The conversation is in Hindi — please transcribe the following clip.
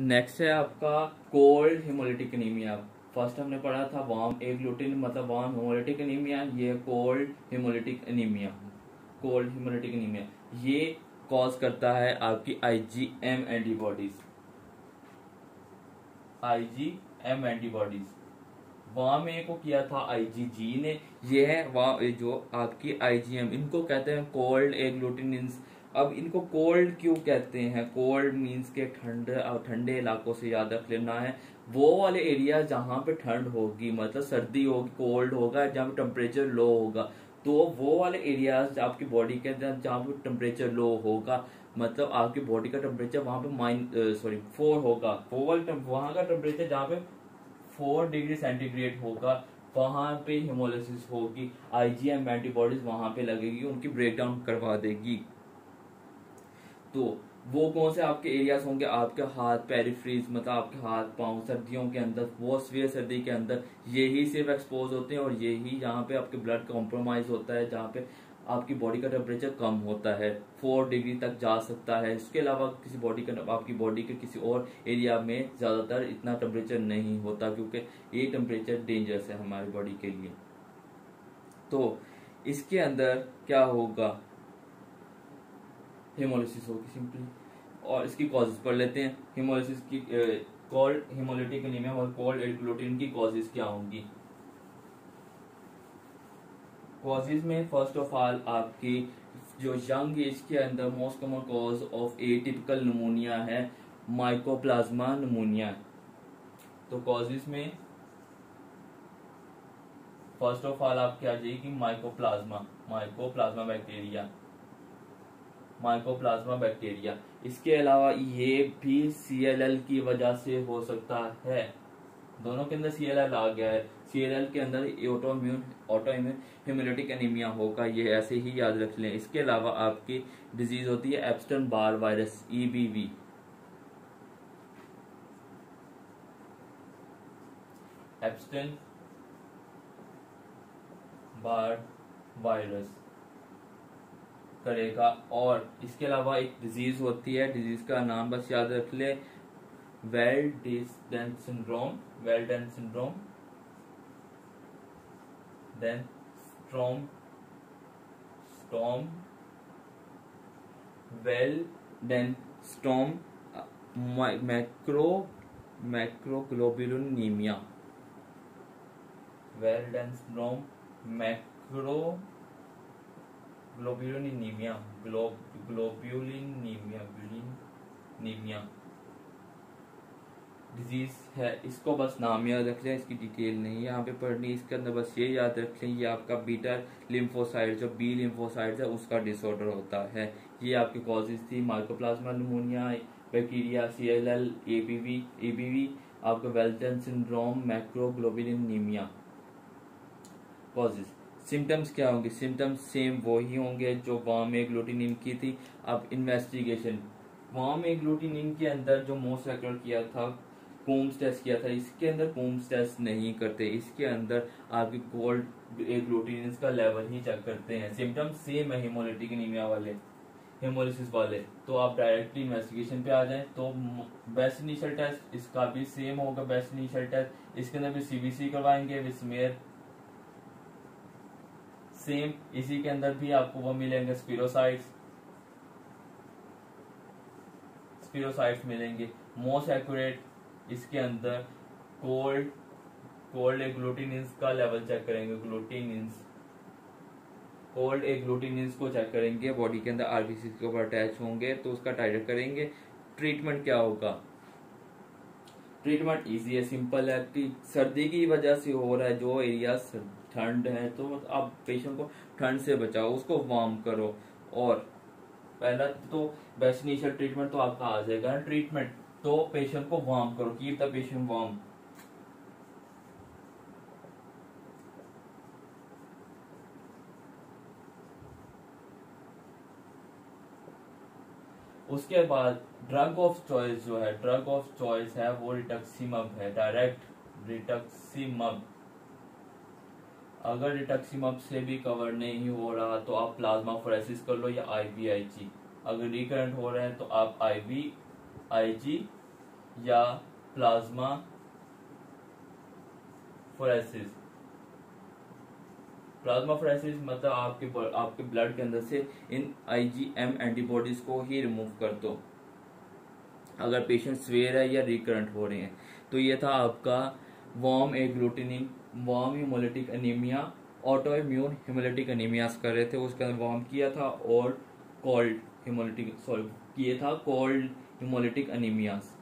नेक्स्ट है आपका कोल्ड हिमोलिटिक एनीमिया फ़र्स्ट हमने पढ़ा था वार्म एग्लूटिन मतलब वार्म हिमोलिटिक एनीमिया ये cold haemolytic anaemia cold haemolytic anaemia ये कॉज करता है आपकी आईजीएम एंटीबॉडीज आईजीएम एंटीबॉडीज वाम ए को किया था आईजीजी ने। ये है वहाँ जो आपकी आईजीएम इनको कहते हैं कोल्ड एग्लूटिनिन्स अब इनको कोल्ड क्यों कहते हैं? कोल्ड मीन्स के ठंडे ठंडे इलाकों से याद रख लेना है। वो वाले एरिया जहाँ पे ठंड होगी मतलब सर्दी होगी कोल्ड होगा, जहाँ पे टेम्परेचर लो होगा तो वो वाले एरियाज़ आपकी बॉडी के अंदर, जहाँ पे टेम्परेचर लो होगा मतलब आपकी बॉडी का टेम्परेचर वहाँ पे माइन सॉरी फोर होगा। वो वाले वहाँ का टेम्परेचर जहाँ पे फोर डिग्री सेंटीग्रेड होगा, वहाँ पे हिमोलिसिस होगी आईजीएम एंटीबॉडीज वहाँ पे लगेगी, उनकी ब्रेकडाउन करवा देगी। तो वो कौन से आपके एरियाज़ होंगे? आपके हाथ पेरिफ्रीज मतलब आपके हाथ, पाँव, सर्दियों के अंदर वो स्वेयर सर्दी के अंदर, यही सिर्फ़ एक्सपोज होते हैं और यही जहाँ पे आपके ब्लड कॉम्प्रोमाइज होता है, जहाँ पे आपकी बॉडी का टेम्परेचर कम होता है फोर डिग्री तक जा सकता है। इसके अलावा किसी बॉडी का, आपकी बॉडी के किसी और एरिया में ज़्यादातर इतना टेम्परेचर नहीं होता, क्योंकि ये टेम्परेचर डेंजरस है हमारी बॉडी के लिए। तो इसके अंदर क्या होगा? हेमोलिसिस होगी सिंपली और इसकी कॉजेज पढ़ लेते हैं। हेमोलिसिस की कोल्ड हेमोलिटिक एनीमिया और कोल्ड एल्कुलोटिन की कॉजेज क्या होंगी? कॉजेज में फ़र्स्ट ऑफ़ ऑल आपकी, जो यंग एज के अंदर most common cause of atypical pneumonia है माइकोप्लाज्मा नमोनिया तो कॉजेज में फ़र्स्ट ऑफ़ ऑल आपकी आ जाएगी? Mycoplasma mycoplasma bacteria mycoplasma bacteria इसके अलावा ये भी सी की वजह से हो सकता है। दोनों के अंदर सीएलएल आ गया है। सीएलएल के अंदर ऑटोम्यून ऑटोइम्यून हिमोलिटिक एनीमिया होगा। ये ऐसे ही याद रख लें। इसके अलावा आपकी डिज़ीज़ होती है Epstein Barr virus EBV Epstein Barr virus करेगा। और इसके अलावा एक डिज़ीज़ होती है डिज़ीज़ का नाम बस याद रख ले। Walden syndrome Walden syndrome Waldenstrom storm Waldenstrom macro macroglobulinaemia Walden syndrome macroglobulinaemia globulinaemia नीमिया disease है, इसको बस नाम याद रख लें, इसकी डिटेल नहीं यहाँ पे पढ़नी इसके अंदर बस ये याद रख लें, ये आपका बीटा लिम्फोसाइड जो बी लिम्फोसाइड है, उसका डिसऑर्डर होता है। ये आपकी कॉजेज थी mycoplasma pneumonia bacteria C L L A B V A B V आपका Walden syndrome macroglobulinaemia causes symptoms क्या होंगे? सिम्टम्स सेम वही होंगे जो वाम ग्लूटिनिन की थी। अब इन्वेस्टिगेशन वाम ग्लूटिनिन के अंदर जो मोस्ट रेकॉर्ड किया था कोम्स टेस्ट किया था, इसके अंदर कोम्स टेस्ट नहीं करते। इसके अंदर आपकी गोल्ड ग्लूटिन का लेवल ही चेक करते हैं। सिम्टम्स सेम है हेमोलिटिक एनीमिया वाले हेमोलिसिस वाले। तो आप डायरेक्टली इन्वेस्टिगेशन पे आ जाएँ। तो बेस्ट इनिशियल टेस्ट इसका भी सेम होगा बेस्ट इनिशियल टेस्ट इसके अंदर भी सीबीसी करवाएँगे, विस्मेयर सेम इसी के अंदर भी आपको वो मिलेंगे स्पिरोसाइड्स स्पिरोसाइड्स मिलेंगे. मोस्ट एक्यूरेट इसके अंदर कोल्ड कोल्ड ग्लूटिनिन्स का लेवल चेक करेंगे ग्लूटिनिन्स कोल्ड ग्लूटिनिन्स को चेक करेंगे बॉडी के अंदर आरबीसी के ऊपर अटैच होंगे तो उसका टाइटर करेंगे. ट्रीटमेंट क्या होगा? ट्रीटमेंट इजी है सिंपल है, कि सर्दी की वजह से हो रहा है, जो एरिया ठंड है तो आप पेशेंट को ठंड से बचाओ, उसको वार्म करो। और पहला तो वैक्सीनेशन ट्रीटमेंट तो आपका आ जाएगा ट्रीटमेंट तो पेशेंट को वार्म करो कीप द पेशेंट वार्म उसके बाद ड्रग ऑफ़ चॉइस जो है ड्रग ऑफ़ चॉइस है, वो रिटक्सीमब है डायरेक्ट रिटक्सीमब अगर रिटक्सीमब से भी कवर नहीं हो रहा तो आप प्लाज्मा फोरेसिस कर लो या आईवीआईजी अगर रिकरेंट हो रहे हैं तो आप आईवी आईजी या प्लाज्मा फोरेसिस प्लाज्मा फोरेसिस मतलब आपके आपके ब्लड के अंदर से इन आईजीएम एंटीबॉडीज को ही रिमूव कर दो। अगर पेशेंट स्वेयर है या रिकरेंट हो रहे हैं तो ये था आपका warm agglutinin warm haemolytic anaemia autoimmune haemolytic anaemias कर रहे थे। उसके अंदर वॉर्म किया था और कोल्ड हिमोलिटिक सॉरी किए था कोल्ड हिमोलिटिक अनीमियास